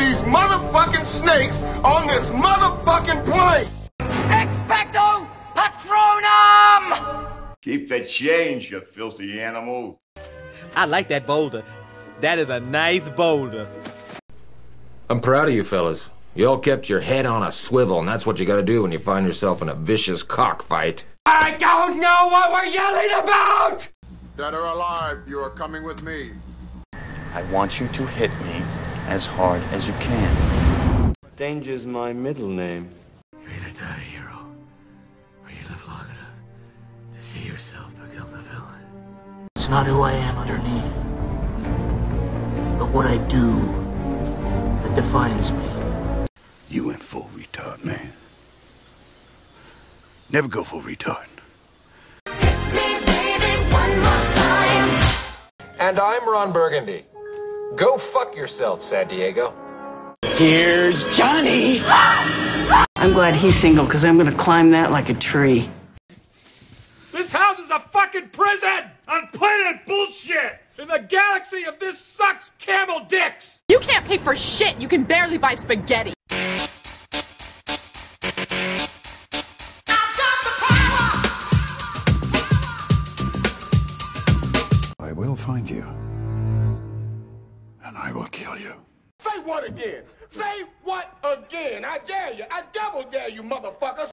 these motherfucking snakes on this motherfucking plane. Expecto Patronum! Keep the change, you filthy animal. I like that boulder. That is a nice boulder. I'm proud of you fellas. You all kept your head on a swivel, and that's what you gotta do when you find yourself in a vicious cockfight. I don't know what we're yelling about! Dead or alive, you are coming with me. I want you to hit me as hard as you can. Danger's my middle name. You're either die a hero, or you live long enough to see yourself become the villain. It's not who I am underneath, but what I do that defines me. You went full retard, man. Never go full retard. And I'm Ron Burgundy. Go fuck yourself, San Diego. Here's Johnny! I'm glad he's single because I'm going to climb that like a tree. This house is a fucking prison! On planet bullshit! In the galaxy of this sucks camel dicks! You can't pay for shit. You can barely buy spaghetti. I will find you. And I will kill you. Say what again? Say what again? I dare you. I double dare you, motherfuckers.